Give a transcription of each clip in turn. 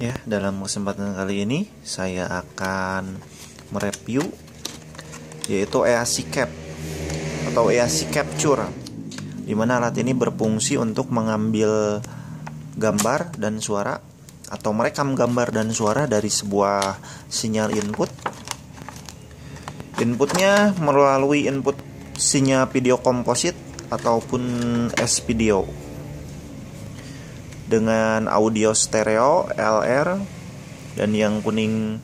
Ya, dalam kesempatan kali ini saya akan mereview yaitu EAC Cap atau EAC Capture di mana alat ini berfungsi untuk mengambil gambar dan suara atau merekam gambar dan suara dari sebuah sinyal input. Inputnya melalui input sinyal video komposit ataupun S-video dengan audio stereo LR dan yang kuning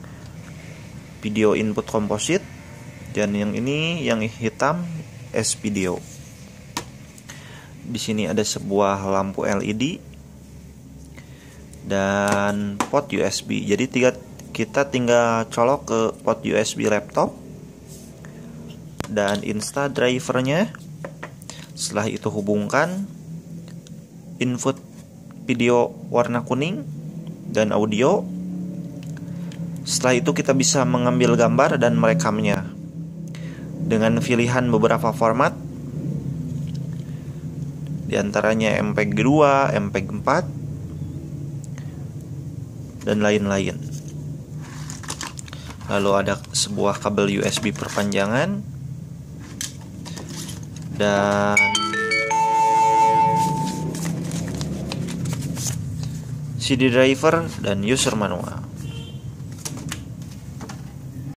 video input komposit dan yang ini yang hitam S video. Di sini ada sebuah lampu LED dan port USB. Jadi tiga kita tinggal colok ke port USB laptop dan install drivernya. Setelah itu hubungkan input video warna kuning dan audio. Setelah itu kita bisa mengambil gambar dan merekamnya dengan pilihan beberapa format di antaranya MPEG 2, MPEG 4 dan lain-lain. Lalu ada sebuah kabel USB perpanjangan dan CD driver dan user manual.